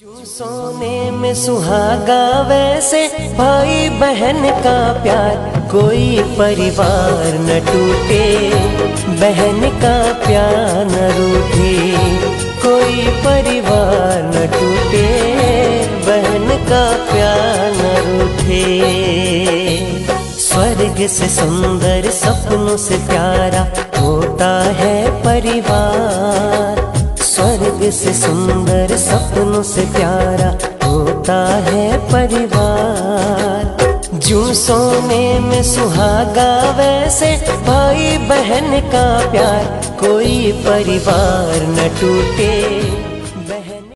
जो सोने में सुहागा वैसे भाई बहन का प्यार, कोई परिवार न टूटे। बहन का प्यार न रूठे, कोई परिवार न टूटे। बहन का प्यार न रूठे। स्वर्ग से सुंदर सपनों से प्यारा, होता है परिवार। से सुंदर सपनों से प्यारा होता है परिवार। जू सोने में सुहागा, वैसे भाई बहन का प्यार कोई परिवार न टूटे।